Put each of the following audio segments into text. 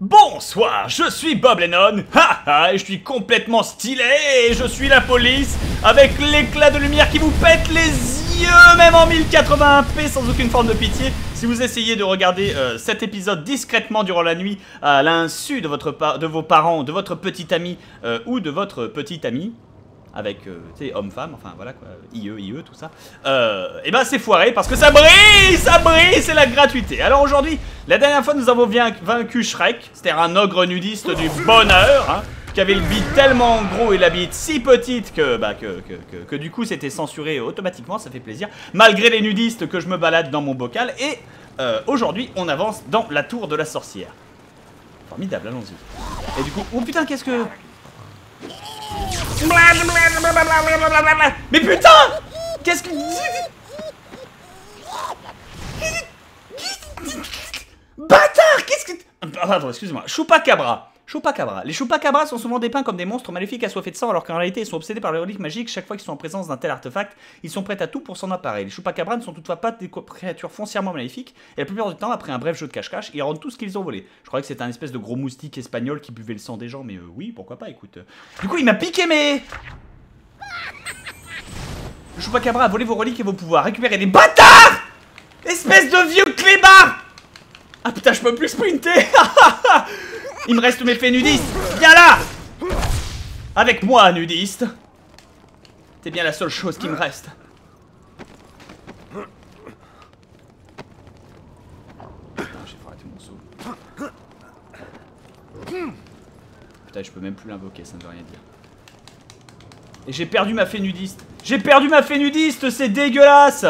Bonsoir, je suis Bob Lennon, haha, et je suis complètement stylé, et je suis la police, avec l'éclat de lumière qui vous pète les yeux, même en 1080p, sans aucune forme de pitié. Si vous essayez de regarder euh, cet épisode discrètement durant la nuit, à l'insu de, votre de vos parents, de votre petit ami, euh, ou de votre petit ami, avec, euh, tu sais, homme-femme, enfin voilà quoi, IE, IE, tout ça, euh, et ben c'est foiré parce que ça brille, ça brille, c'est la gratuité. Alors aujourd'hui, la dernière fois nous avons vaincu Shrek, c'était un ogre nudiste du bonheur, hein, qui avait le bite tellement gros et la bite si petite que, bah, que, du coup c'était censuré automatiquement, ça fait plaisir, malgré les nudistes que je me balade dans mon bocal, et euh, aujourd'hui on avance dans la tour de la sorcière. Formidable, allons-y. Et du coup, oh putain, qu'est-ce que... Mais putain Qu'est-ce que... Bâtard Qu'est-ce que... Attends, excuse-moi. Chupacabra. Chupacabra. Les Chupacabras sont souvent dépeints comme des monstres maléfiques assoiffés de sang, alors qu'en réalité ils sont obsédés par les reliques magiques. Chaque fois qu'ils sont en présence d'un tel artefact, ils sont prêts à tout pour s'en emparer. Les Chupacabras ne sont toutefois pas des créatures foncièrement maléfiques, et la plupart du temps, après un bref jeu de cache-cache, ils rendent tout ce qu'ils ont volé. Je croyais que c'était un espèce de gros moustique espagnol qui buvait le sang des gens, mais euh, oui, pourquoi pas, écoute. Du coup, il m'a piqué mes... Le Chupacabra a volé vos reliques et vos pouvoirs. Récupérez des bâtards Espèce de vieux clébard Ah putain, je peux plus sprinter Il me reste mes faits nudistes Viens là Avec moi, nudiste C'est bien la seule chose qui me reste. Putain, je peux même plus l'invoquer, ça ne veut rien dire. Et j'ai perdu ma fée nudiste J'ai perdu ma fée nudiste C'est dégueulasse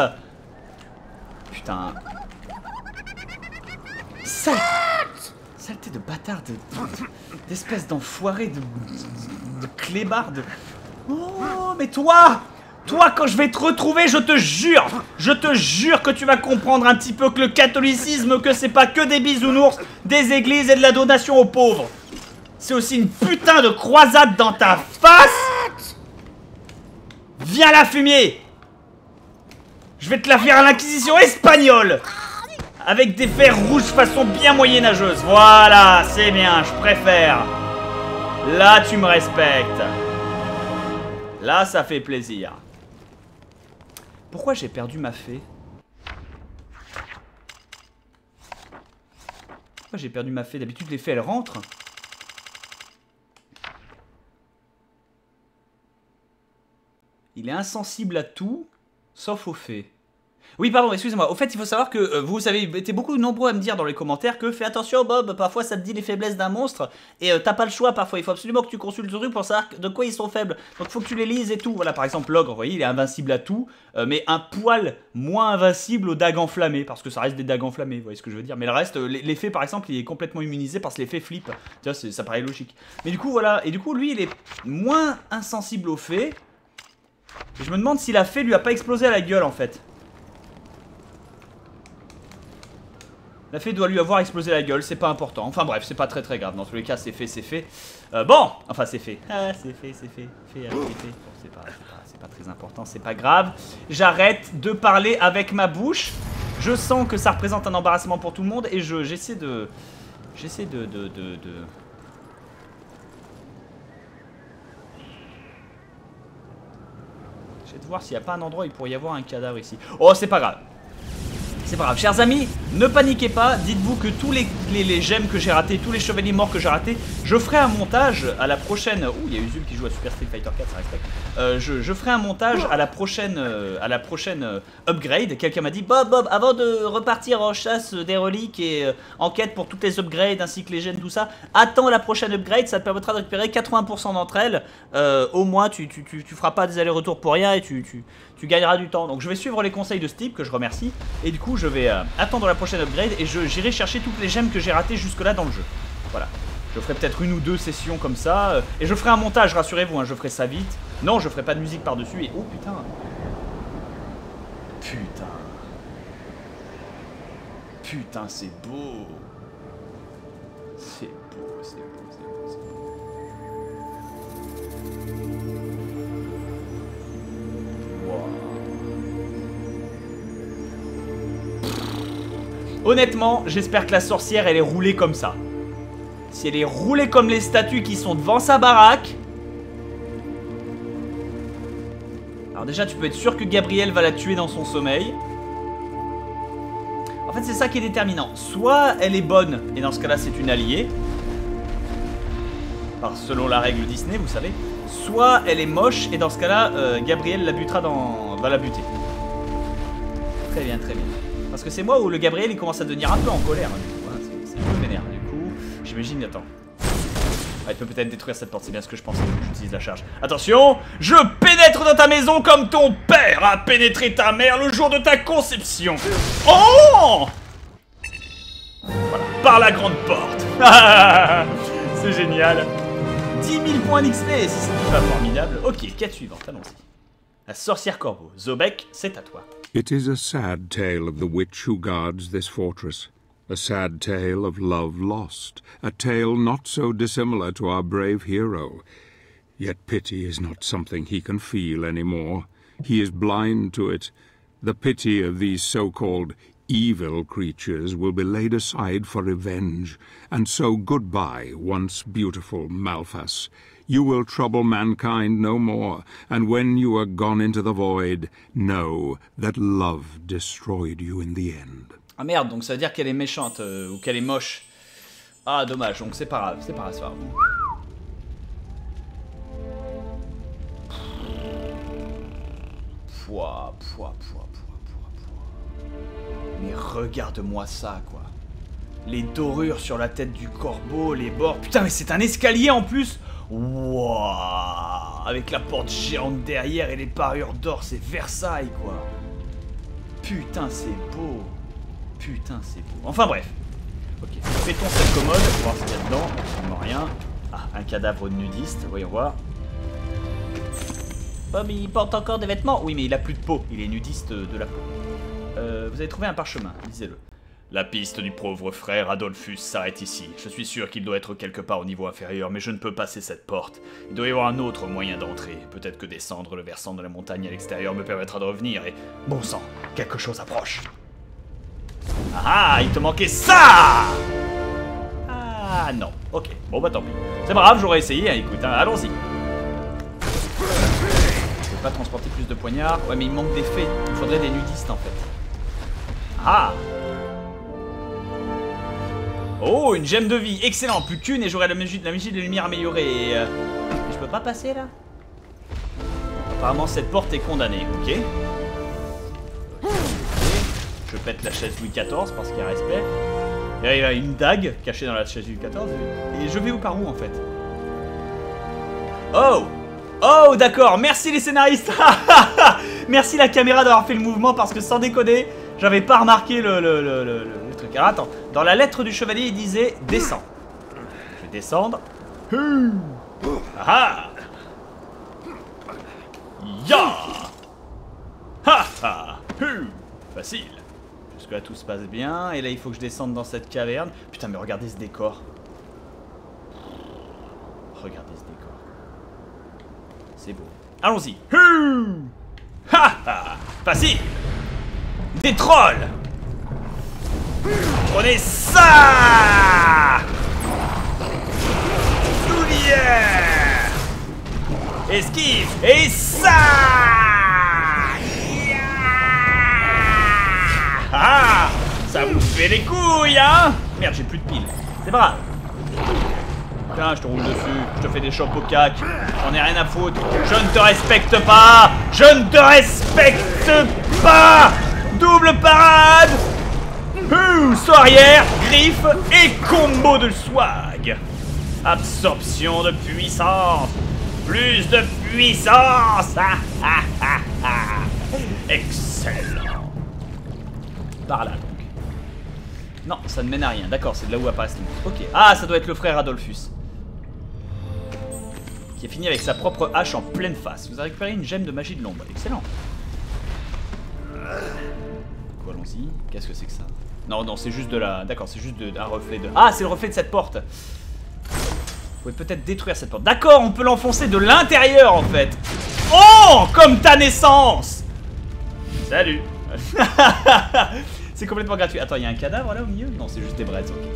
Putain. Ça saleté de bâtard, d'espèce d'enfoiré, de, de, Oh, mais toi Toi, quand je vais te retrouver, je te jure Je te jure que tu vas comprendre un petit peu que le catholicisme, que c'est pas que des bisounours, des églises et de la donation aux pauvres. C'est aussi une putain de croisade dans ta face. Viens là, fumier. Je vais te la faire à l'inquisition espagnole avec des fers rouges façon bien moyenâgeuse. Voilà, c'est bien, je préfère. Là, tu me respectes. Là, ça fait plaisir. Pourquoi j'ai perdu ma fée? Pourquoi j'ai perdu ma fée? D'habitude, les fées, elles rentrent. Il est insensible à tout, sauf aux fées. Oui, pardon, excusez-moi. Au fait, il faut savoir que euh, vous avez été beaucoup nombreux à me dire dans les commentaires que fais attention, Bob, parfois ça te dit les faiblesses d'un monstre et euh, t'as pas le choix parfois. Il faut absolument que tu consultes le truc pour savoir de quoi ils sont faibles. Donc faut que tu les lises et tout. Voilà, par exemple, l'ogre, vous voyez, il est invincible à tout, euh, mais un poil moins invincible aux dagues enflammées parce que ça reste des dagues enflammées, vous voyez ce que je veux dire. Mais le reste, l'effet par exemple, il est complètement immunisé parce que l'effet flip. Tu vois, ça paraît logique. Mais du coup, voilà. Et du coup, lui, il est moins insensible aux faits. je me demande si la fée lui a pas explosé à la gueule en fait. La fée doit lui avoir explosé la gueule, c'est pas important. Enfin bref, c'est pas très très grave. Dans tous les cas, c'est fait, c'est fait. Euh, bon, enfin c'est fait. Ah, c'est fait, c'est fait. Fait, c'est fait. c'est pas, pas, très important, c'est pas grave. J'arrête de parler avec ma bouche. Je sens que ça représente un embarrassement pour tout le monde et je j'essaie de... J'essaie de, de, de, de... J'essaie de voir s'il n'y a pas un endroit où il pourrait y avoir un cadavre ici. Oh, c'est pas grave. C'est pas grave. Chers amis, ne paniquez pas. Dites-vous que tous les, les, gemmes que j'ai ratés, tous les chevaliers morts que j'ai ratés, je ferai un montage à la prochaine... Ouh, il y a Usul qui joue à Super Street Fighter 4, ça respecte. Euh, je, ferai un montage à la prochaine, euh, à la prochaine euh, upgrade. Quelqu'un m'a dit, Bob, Bob, avant de repartir en chasse des reliques et en quête pour toutes les upgrades ainsi que les gemmes, tout ça, attends la prochaine upgrade, ça te permettra de récupérer 80% d'entre elles. au moins, tu, tu, tu, feras pas des allers-retours pour rien et tu, tu, tu gagneras du temps. Donc je vais suivre les conseils de Steve, que je remercie. Et du coup, je vais euh, attendre la prochaine upgrade et j'irai chercher toutes les gemmes que j'ai ratées jusque-là dans le jeu. Voilà. Je ferai peut-être une ou deux sessions comme ça. Euh, et je ferai un montage, rassurez-vous, hein, je ferai ça vite. Non, je ferai pas de musique par-dessus. Et oh putain. Putain. Putain, c'est beau. C'est beau, c'est beau, c'est beau, c'est beau. Honnêtement, j'espère que la sorcière, elle est roulée comme ça. si elle est roulée comme les statues qui sont devant sa baraque. Alors déjà, tu peux être sûr que Gabriel va la tuer dans son sommeil. En fait, c'est ça qui est déterminant. Soit elle est bonne, et dans ce cas-là, c'est une alliée. Par, selon la règle Disney, vous savez. Soit elle est moche, et dans ce cas-là, euh, Gabriel la butera dans... va la buter. Très bien, très bien. Parce que c'est moi où le Gabriel, il commence à devenir un peu en colère. Hein, c'est un peu vénère. Du coup, j'imagine... Attends. Ah, il peut peut-être détruire cette porte, c'est bien ce que je pensais. J'utilise la charge. Attention Je pénètre dans ta maison comme ton père a pénétré ta mère le jour de ta conception. Oh Voilà, par la grande porte. c'est génial. 10 000 points d'XP, si c'est pas formidable. Ok, quête suivante, allons-y. La sorcière corbeau. Zobek, c'est à toi. It is a sad tale of the witch who guards this fortress. A sad tale of love lost, a tale not so dissimilar to our brave hero. Yet pity is not something he can feel any more. He is blind to it. The pity of these so-called evil creatures will be laid aside for revenge, and so goodbye, once beautiful Malphas. You will trouble mankind no more, and when you are gone into the void, know that love destroyed you in the end. Ah merde, donc ça veut dire qu'elle est méchante euh, ou qu'elle est moche. Ah dommage, donc c'est pas grave, c'est pas grave, c'est pas grave. Pouah, pouah, pouah, pouah, pouah, pouah. Mais regarde-moi ça, quoi. Les dorures sur la tête du corbeau, les bords. Putain, mais c'est un escalier en plus Wouah Avec la porte géante derrière et les parures d'or, c'est Versailles, quoi. Putain, c'est beau. Putain, c'est beau. Enfin bref. Ok, pétons cette commode, voir ce qu'il y a dedans. Absolument rien. Ah, un cadavre de nudiste, voyons voir. Oh, mais il porte encore des vêtements Oui, mais il a plus de peau. Il est nudiste de la peau. Euh, vous avez trouvé un parchemin, lisez-le. La piste du pauvre frère Adolphus s'arrête ici. Je suis sûr qu'il doit être quelque part au niveau inférieur, mais je ne peux passer cette porte. Il doit y avoir un autre moyen d'entrer. Peut-être que descendre le versant de la montagne à l'extérieur me permettra de revenir et... Bon sang, quelque chose approche. Ah, il te manquait ça Ah non, ok, bon bah tant pis. C'est pas grave, j'aurais essayé, hein, écoute, hein, allons-y. Je peux pas transporter plus de poignards. Ouais, mais il manque des faits. Il faudrait des nudistes en fait. Ah Oh, une gemme de vie, excellent, plus qu'une et j'aurai la magie, la magie de lumière améliorée. Euh, je peux pas passer là? Apparemment cette porte est condamnée, ok. Je pète la chaise Louis XIV parce qu'il y a respect. Et il y a une dague cachée dans la chaise Louis XIV. Et je vais où par où en fait? Oh! Oh d'accord, merci les scénaristes. Merci la caméra d'avoir fait le mouvement parce que sans déconner, j'avais pas remarqué le, truc. Alors attends, dans la lettre du chevalier il disait descends. Je vais descendre. Ah Ya Ha ha Facile que là tout se passe bien. Et là il faut que je descende dans cette caverne. Putain mais regardez ce décor. Regardez ce décor. C'est beau. Allons-y. Ha ha Facile Des trolls Prenez ça Soulière Esquive Et ça Ah Ça vous fait les couilles, hein Merde, j'ai plus de piles. C'est pas. Tiens, je te roule dessus, je te fais des chocs au cac. J'en ai rien à foutre. Je ne te respecte pas Je ne te respecte pas Double parade Hum, arrière, griffe et combo de swag. Absorption de puissance. Plus de puissance. Excellent par là donc. Non, ça ne mène à rien. D'accord, c'est de là où apparaissent les Ok. Ah, ça doit être le frère Adolphus. Qui a fini avec sa propre hache en pleine face. Vous avez récupéré une gemme de magie de l'ombre. Excellent. allons-y. Qu'est-ce que c'est que ça? Non, non, c'est juste de la... D'accord, c'est juste de... un reflet de... Ah, c'est le reflet de cette porte. Vous pouvez peut-être détruire cette porte. D'accord, on peut l'enfoncer de l'intérieur en fait. Oh Comme ta naissance Salut C'est complètement gratuit. Attends, il y a un cadavre là au milieu? Non, c'est juste des braises, ok.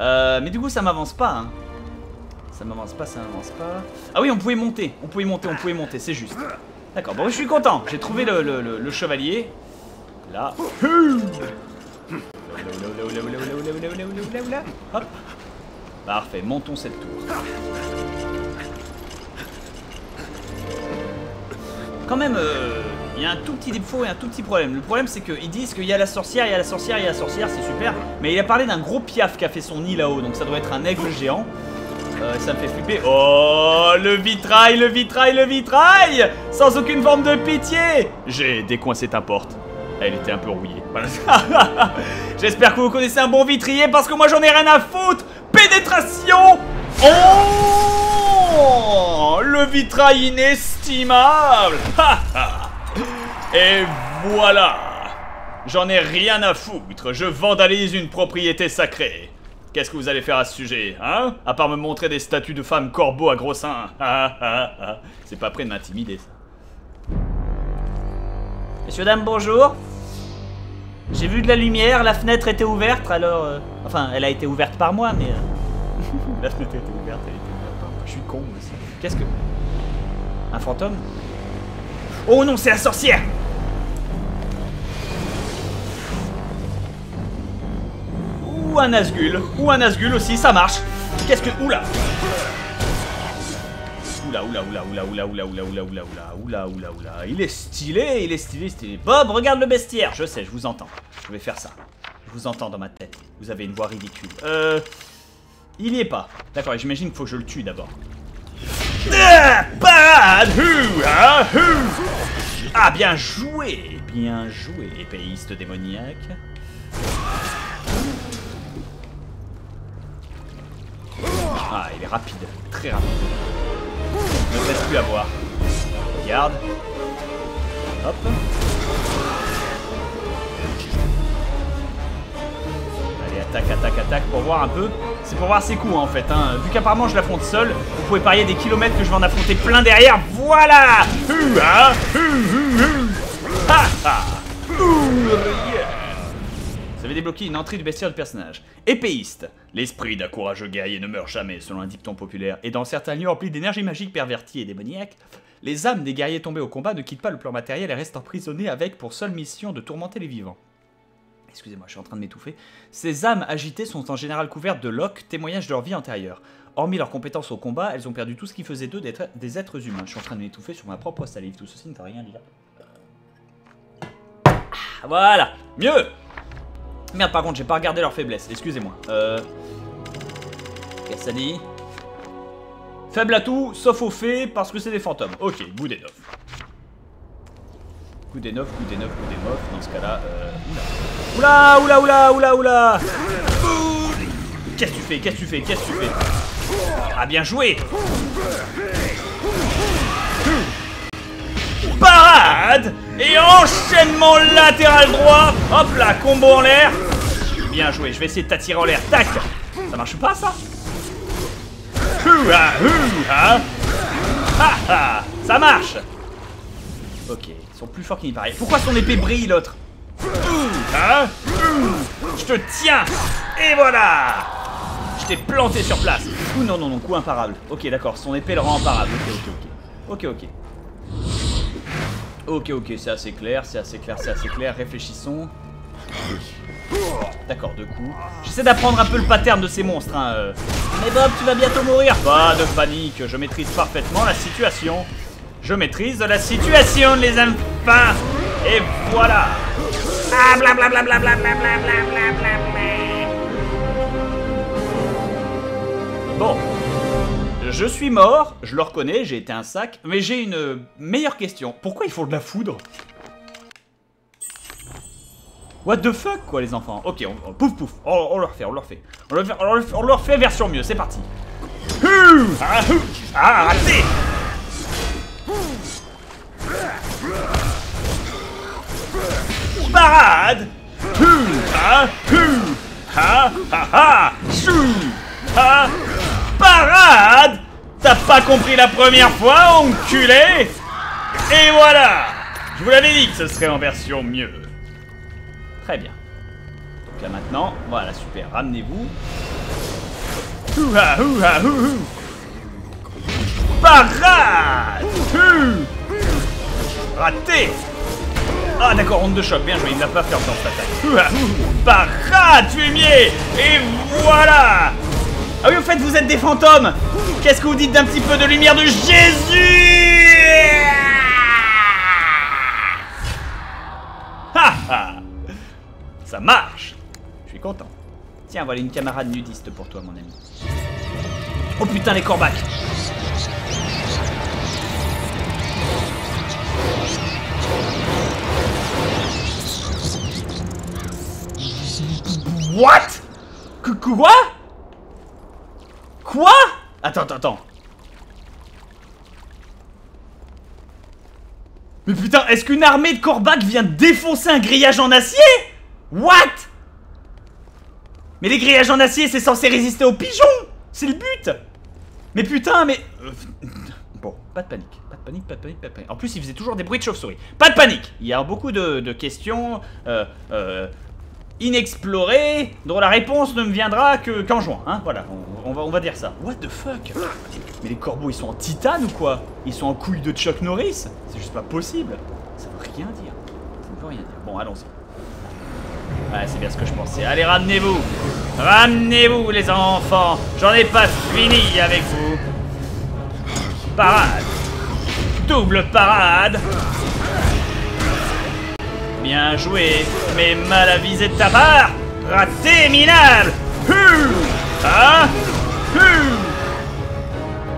Euh, mais du coup, ça m'avance pas. Hein. Ça m'avance pas, ça m'avance pas. Ah oui, on pouvait monter. On pouvait monter, on pouvait monter, c'est juste. D'accord, bon, je suis content. J'ai trouvé le, le, le, chevalier. Là. Parfait, montons cette tour. Quand même, il y a un tout petit défaut et un tout petit problème. Le problème, c'est qu'ils disent qu'il y a la sorcière, il y a la sorcière, il y a la sorcière, c'est super. Mais il a parlé d'un gros piaf qui a fait son nid là-haut, donc ça doit être un aigle géant. Euh, ça me fait flipper. Oh, le vitrail, le vitrail, le vitrail Sans aucune forme de pitié J'ai décoincé ta porte. Elle était un peu rouillée. J'espère que vous connaissez un bon vitrier parce que moi j'en ai rien à foutre Pénétration Oh Le vitrail inestimable Et voilà J'en ai rien à foutre, je vandalise une propriété sacrée. Qu'est-ce que vous allez faire à ce sujet, hein? À part me montrer des statues de femmes corbeaux à gros seins. C'est pas prêt de m'intimider, ça. Messieurs, dames, bonjour. J'ai vu de la lumière, la fenêtre était ouverte, alors... Euh, enfin, elle a été ouverte par moi, mais... Euh, la fenêtre était ouverte, elle était ouverte par moi. Je suis con, aussi. Qu'est-ce que... Un fantôme? Oh non, c'est la sorcière Ou un Nazgul. Ou un Nazgul aussi, ça marche. Qu'est-ce que... Oula Oula, oula, oula, oula, oula, oula, oula, oula, oula, oula, oula, oula, Il est stylé, il est stylé, stylé. Bob, regarde le bestiaire. Je sais, je vous entends. Je vais faire ça. Je vous entends dans ma tête. Vous avez une voix ridicule. Euh... Il y est pas. D'accord, j'imagine qu'il faut que je le tue d'abord. Ah, ah, bien joué Bien joué, épéiste démoniaque. Ah, il est rapide, très rapide. Ne laisse plus à voir. Regarde. Hop. Allez, attaque, attaque, attaque pour voir un peu. C'est pour voir ses coups en fait. Hein. Vu qu'apparemment je l'affronte seul, vous pouvez parier des kilomètres que je vais en affronter plein derrière. Voilà vous avez débloqué une entrée du bestiaire de personnage. Épéiste. L'esprit d'un courageux guerrier ne meurt jamais, selon un dicton populaire, et dans certains lieux remplis d'énergie magique pervertie et démoniaque, les âmes des guerriers tombés au combat ne quittent pas le plan matériel et restent emprisonnés avec pour seule mission de tourmenter les vivants. Excusez-moi, je suis en train de m'étouffer. Ces âmes agitées sont en général couvertes de loques, témoignage de leur vie antérieure. Hormis leurs compétences au combat, elles ont perdu tout ce qui faisait d'eux des êtres humains. Je suis en train de m'étouffer sur ma propre salive. Tout ceci ne t'a rien dire. Ah, voilà Mieux Merde, par contre, j'ai pas regardé leur faiblesse. Excusez-moi. Euh... Qu'est-ce que ça dit Faible à tout, sauf aux fées, parce que c'est des fantômes. Ok, des neuf, coup des neuf, coup des neuf. Dans ce cas-là, euh... Oula Oula, oula, oula, oula Qu'est-ce que tu fais Qu'est-ce que tu fais Qu'est-ce que tu fais? Ah, bien joué Parade Et enchaînement latéral droit Hop là, combo en l'air Bien joué, je vais essayer de t'attirer en l'air. Tac Ça marche pas ça Ça marche Ok, ils sont plus forts qu'il n'y paraît. Pourquoi son épée brille l'autre Je te tiens Et voilà Je t'ai planté sur place. Ouh non, non, non, coup imparable. Ok, d'accord, son épée le rend imparable. Ok, ok, ok. Ok, ok. Ok, ok, c'est assez clair, c'est assez clair, c'est assez clair. Réfléchissons. D'accord, deux coups. J'essaie d'apprendre un peu le pattern de ces monstres. Hein. Euh. Mais Bob, tu vas bientôt mourir. Pas de panique, je maîtrise parfaitement la situation. Je maîtrise la situation, les enfants. Et voilà. Ah, blablabla. Bon, je suis mort, je le reconnais, j'ai été un sac, mais j'ai une meilleure question. Pourquoi ils font de la foudre What the fuck, quoi, les enfants Ok, on, pouf pouf, on, le refait, on le refait. On le, refait, version mieux, c'est parti. Ah, ah, Parade Ah, ah, ah, ah, ah, Parade. T'as pas compris la première fois, enculé. Et voilà. Je vous l'avais dit que ce serait en version mieux. Très bien. Donc là maintenant, voilà, super, ramenez-vous. Parade. Raté. Ah d'accord, onde de choc, bien joué, il n'a pas fait encore cette attaque. Parade, fumier. Et voilà Ah oui, au fait, vous êtes des fantômes. Qu'est-ce que vous dites d'un petit peu de lumière de Jésus? Ha ha Ça marche. Je suis content. Tiens, voilà une camarade nudiste pour toi, mon ami. Oh putain, les corbacs. What? Qu- Quoi? Quoi? Attends, attends, attends. Mais putain, est-ce qu'une armée de corbacs vient défoncer un grillage en acier? What? Mais les grillages en acier, c'est censé résister aux pigeons C'est le but Mais putain, mais... euh, Bon, pas de panique. Pas de panique, pas de panique, pas de panique. En plus, il faisait toujours des bruits de chauve-souris. Pas de panique Il y a beaucoup de, de questions euh, euh, inexplorées dont la réponse ne me viendra que qu'en juin. Hein voilà, on, on va, on va dire ça. What the fuck? Mais les corbeaux, ils sont en titane ou quoi? Ils sont en couilles de Chuck Norris? C'est juste pas possible. Ça veut rien dire. Ça ne veut rien dire. Bon, allons-y. Ouais, c'est bien ce que je pensais. Allez, ramenez-vous Ramenez-vous, les enfants J'en ai pas fini avec vous Parade Double parade Bien joué, mais mal avisé de ta part. Raté, minable Hum Hein?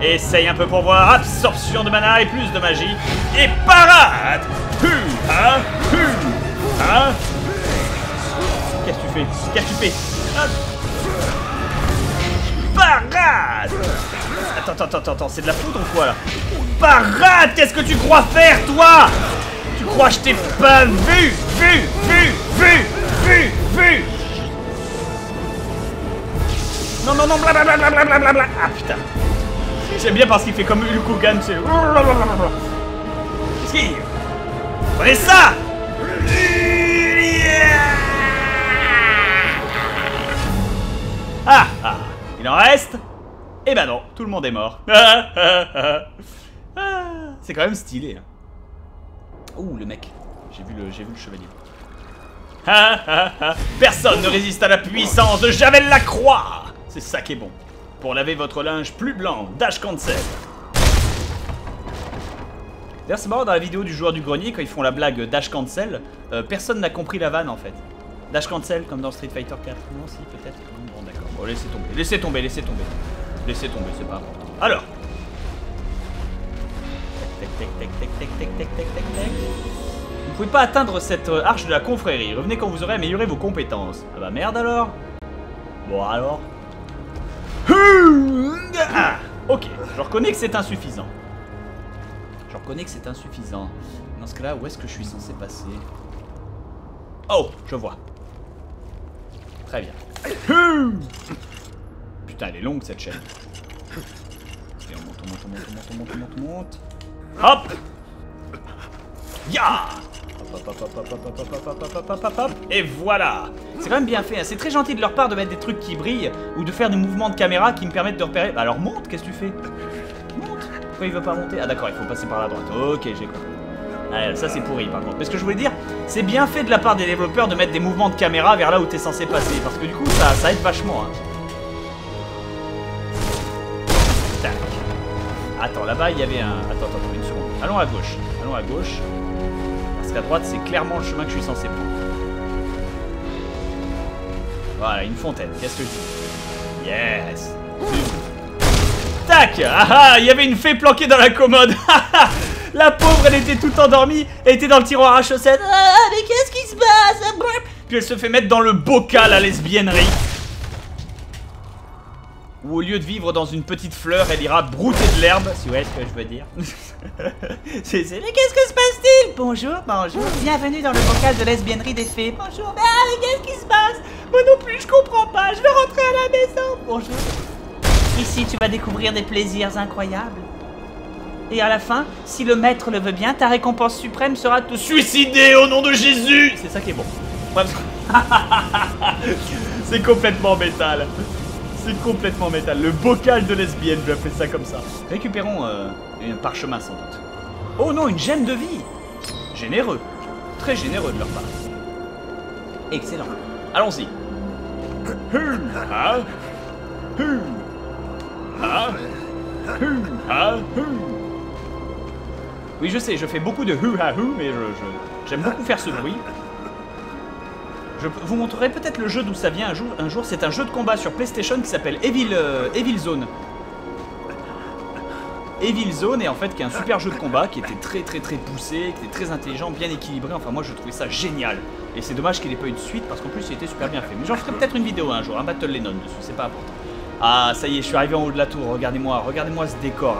Essaye un peu pour voir. Absorption de mana et plus de magie. Et parade. Hein? Hein? Qu'est-ce que tu fais? Qu'est-ce que tu fais? Parade. Attends, attends, attends, attends, c'est de la foudre ou quoi là? Parade Qu'est-ce que tu crois faire, toi? Tu crois que je t'ai pas vu Vu Vu Vu Vu Vu? Non, non, non, blablabla, blablabla. Ah putain. J'aime bien parce qu'il fait comme Hulk Hogan, c'est... Esquive Prenez ça! Ah ah. Il en reste? Eh ben non, tout le monde est mort. Ah, C'est quand même stylé. Hein. Ouh, le mec. J'ai vu le, vu le chevalier. Personne ne résiste à la puissance de Javel la Croix C'est ça qui est bon. Pour laver votre linge plus blanc, Dash Cancel. D'ailleurs, c'est marrant dans la vidéo du joueur du grenier, quand ils font la blague Dash Cancel, euh, personne n'a compris la vanne en fait. Dash Cancel comme dans Street Fighter 4. Non, si, peut-être. Bon, d'accord. Bon, laissez tomber. Laissez tomber, laissez tomber. Laissez tomber, c'est pas important. Alors. Tac, tac, tac, tac, tac, tac, tac, tac. Vous pouvez pas atteindre cette euh, arche de la confrérie. Revenez quand vous aurez amélioré vos compétences. Ah bah merde alors. Bon alors. Ah, ok, je reconnais que c'est insuffisant. Je reconnais que c'est insuffisant. Dans ce cas-là, où est-ce que je suis censé passer? Oh, je vois. Très bien. Putain, elle est longue cette chaîne. On monte, on monte, on monte, on monte, on monte. Hop Ya et voilà C'est quand même bien fait, hein. c'est très gentil de leur part de mettre des trucs qui brillent ou de faire des mouvements de caméra qui me permettent de repérer... Bah alors monte, qu'est-ce que tu fais? Monte Pourquoi il veut pas monter? Ah d'accord, il faut passer par la droite. Ok, j'ai compris. Ah, ça c'est pourri par contre. Mais ce que je voulais dire, c'est bien fait de la part des développeurs de mettre des mouvements de caméra vers là où t'es censé passer, parce que du coup ça, ça aide vachement. Hein. Tac. Attends, là-bas il y avait un... Attends, attends, attends. Allons à gauche. Allons à gauche. Parce qu'à droite, c'est clairement le chemin que je suis censé prendre. Voilà, une fontaine. Qu'est-ce que je dis? Yes Tac Ah ah Il y avait une fée planquée dans la commode La pauvre, elle était toute endormie, elle était dans le tiroir à chaussettes. Ah, mais qu'est-ce qui se passe? Puis elle se fait mettre dans le bocal à lesbiennerie. Ou au lieu de vivre dans une petite fleur, elle ira brouter de l'herbe, si vous voyez ce que je veux dire. c'est, Mais qu'est-ce que se passe-t-il? Bonjour, bonjour, bienvenue dans le bocal de lesbiennerie des fées. Bonjour, mais, ah, mais qu'est-ce qui se passe? Moi non plus, je comprends pas, je vais rentrer à la maison. Bonjour. Ici, tu vas découvrir des plaisirs incroyables. Et à la fin, si le maître le veut bien, ta récompense suprême sera de te suicider au nom de Jésus C'est ça qui est bon. C'est complètement métal. C'est complètement métal. Le bocal de lesbienne, je vais appeler ça comme ça. Récupérons euh, un parchemin sans doute. Oh non, une gemme de vie Généreux. Très généreux de leur part. Excellent. Allons-y. Hum. Hum. Ah. Hum. Oui, je sais, je fais beaucoup de hu ha hu, mais je, je- j'aime beaucoup faire ce bruit. Je vous montrerai peut-être le jeu d'où ça vient un jour. Un jour, c'est un jeu de combat sur PlayStation qui s'appelle Evil, euh, Evil Zone. Evil Zone est en fait qui est un super jeu de combat qui était très très très poussé, qui était très intelligent, bien équilibré. Enfin moi je trouvais ça génial. Et c'est dommage qu'il ait pas eu de suite parce qu'en plus il était super bien fait. Mais j'en ferai peut-être une vidéo un jour, un Battle Lennon dessus, c'est pas important. Ah ça y est, je suis arrivé en haut de la tour. Regardez-moi, regardez-moi ce décor.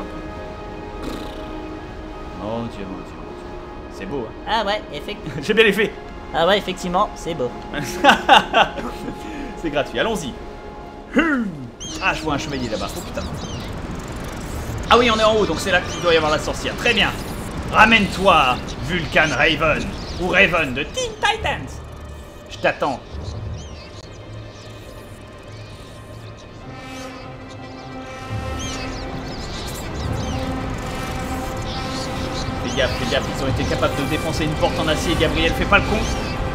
Mon dieu, mon dieu, mon dieu. C'est beau. Hein Ah ouais, effectivement. J'ai bien les faits. Ah ouais, effectivement, c'est beau. C'est gratuit, allons-y. Hum. Ah, je vois un chevalier là-bas. Oh putain. Ah oui, on est en haut, donc c'est là qu'il doit y avoir la sorcière. Très bien. Ramène-toi, Vulcan Raven. Ou Raven de Teen Titans. Je t'attends. Fais gaffe, fais gaffe, ils ont été capables de défoncer une porte en acier, Gabriel, fais pas le con.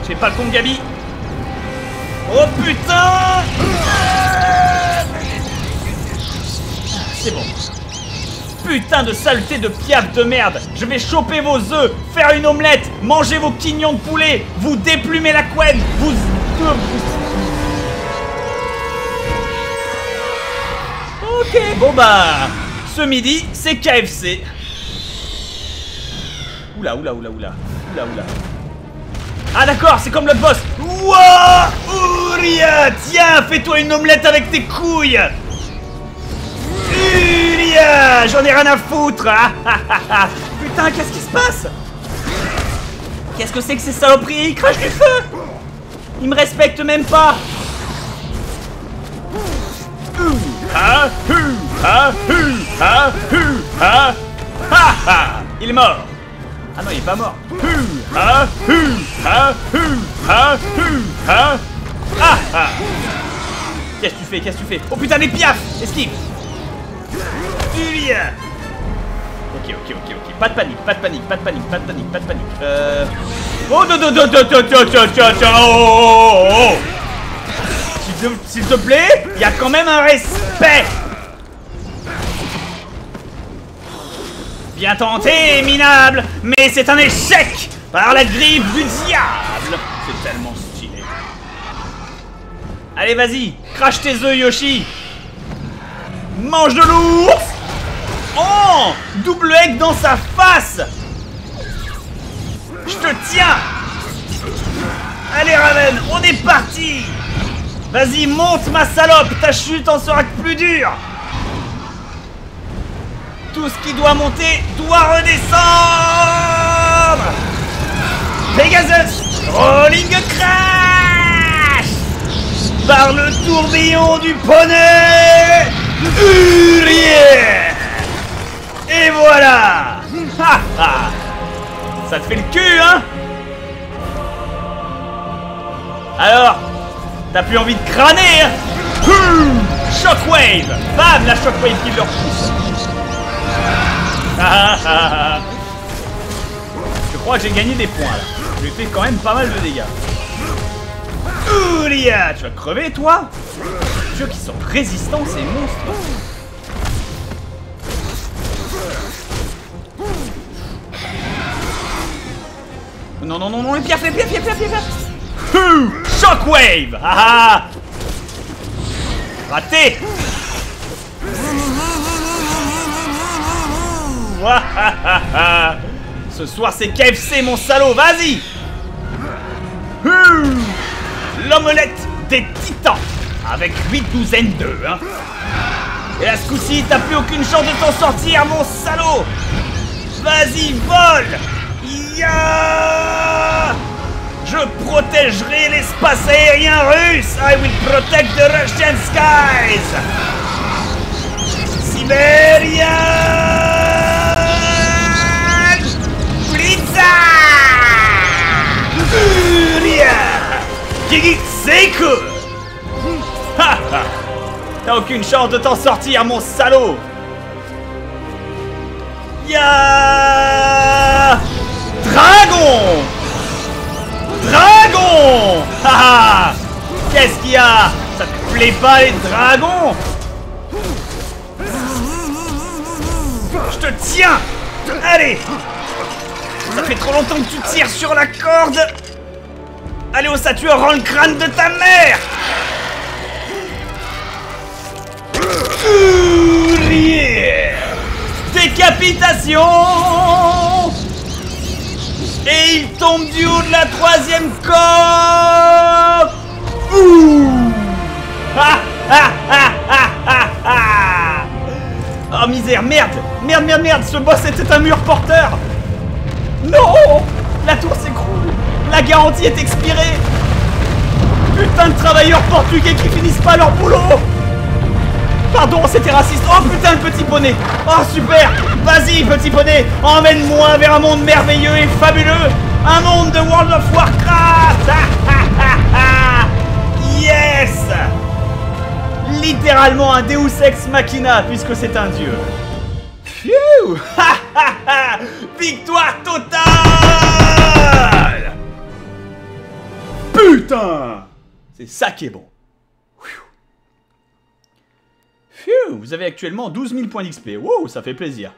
Fais pas le con, Gabi. Oh putain C'est bon. Putain de saleté de piaf de merde Je vais choper vos œufs, faire une omelette, manger vos quignons de poulet, vous déplumer la couenne, vous... Ok, bon bah... Ce midi, c'est KFC. Oula, oula, oula, oula. Oula, oula. Ah d'accord, c'est comme le boss. Wouah Uria Tiens, fais-toi une omelette avec tes couilles. Uria J'en ai rien à foutre ah. Putain, qu'est-ce qui se passe? Qu'est-ce que c'est que ces saloperies? Ils crachent du feu. Ils me respectent même pas. Ha, ha. Il est mort ah non, il est pas mort. Hu, ha, hu, ha. Ah, ah. Qu'est-ce que tu fais Qu'est-ce que tu fais Oh putain, des piafs Esquive Ulia Ok, ok, ok, ok. Pas de panique, pas de panique, pas de panique, pas de panique, pas de panique. Euh... Oh, non, non, non, non, non, non, non, non, non, oh, oh, oh. S'il te- S'il te plaît, il y a quand même un respect Bien tenté, minable, mais c'est un échec par la griffe du diable. C'est tellement stylé. Allez, vas-y, crache tes œufs, Yoshi. Mange de l'ours. Oh, double egg dans sa face. Je te tiens. Allez, Raven, on est parti. Vas-y, monte, ma salope. Ta chute en sera plus dure. Tout ce qui doit monter doit redescendre. Pegasus Rolling Crash. Par le tourbillon du poney Uriel Et voilà. Ça te fait le cul, hein? Alors T'as plus envie de crâner, hein? Hum Shockwave. Bam La Shockwave qui leur pousse Je crois que j'ai gagné des points là. Je lui ai fait quand même pas mal de dégâts. Oulia, tu vas crever toi? Dieu qui sont résistants ces monstres. Non, non, non, non, les piafs, les piafs, les piafs, les piafs Hum, Shockwave Ah ah Raté Ce soir c'est KFC mon salaud, vas-y. Hum. L'omelette des titans Avec 8 douzaines d'œufs, hein. Et là ce coup-ci, t'as plus aucune chance de t'en sortir, mon salaud. Vas-y, vole. Ya. Je protégerai l'espace aérien russe. I will protect the Russian skies. Sibéria Gigi Seiku T'as aucune chance de t'en sortir, mon salaud. Ya. Dragon. Dragon. Haha Qu'est-ce qu'il y a? Ça te plaît pas les dragons? Je te tiens. Allez. Ça fait trop longtemps que tu tires sur la corde Allez au satureur, rends le crâne de ta mère. Décapitation. Et il tombe du haut de la troisième corde Ouh. Ha, ha, ha, ha, ha, ha. Oh misère, merde. Merde, merde, merde Ce boss était un mur porteur. Non. La tour s'écroule La garantie est expirée Putain de travailleurs portugais qui finissent pas leur boulot Pardon, c'était raciste. Oh putain, le petit poney. Oh super. Vas-y, petit poney. Emmène-moi vers un monde merveilleux et fabuleux. Un monde de World of Warcraft. yes. Littéralement un Deus Ex Machina puisque c'est un dieu. Phew. Victoire totale. Putain. C'est ça qui est bon. Phew, vous avez actuellement 12 000 points d'XP. Wow, ça fait plaisir.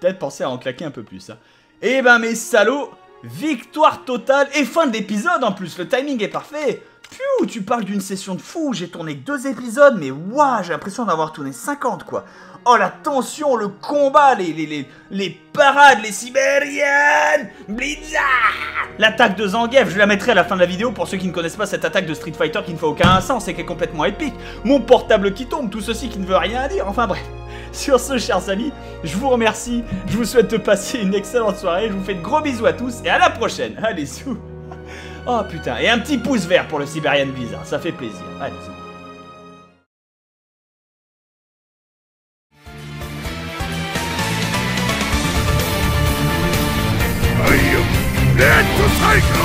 Peut-être penser à en claquer un peu plus. Hein. Eh ben mes salauds, victoire totale et fin de l'épisode en plus. Le timing est parfait. Phew, tu parles d'une session de fou. J'ai tourné deux épisodes, mais waouh, j'ai l'impression d'avoir tourné 50 quoi. Oh la tension, le combat, les, les, les, les parades, les Sibériennes Blizzard L'attaque de Zangief, je la mettrai à la fin de la vidéo pour ceux qui ne connaissent pas cette attaque de Street Fighter qui ne fait aucun sens et qui est complètement épique. Mon portable qui tombe, tout ceci qui ne veut rien dire, enfin bref. Sur ce, chers amis, je vous remercie, je vous souhaite de passer une excellente soirée, je vous fais de gros bisous à tous et à la prochaine Allez, sous Oh putain, et un petit pouce vert pour le Siberian Blizzard, ça fait plaisir. Allez, sous Dead to Psycho!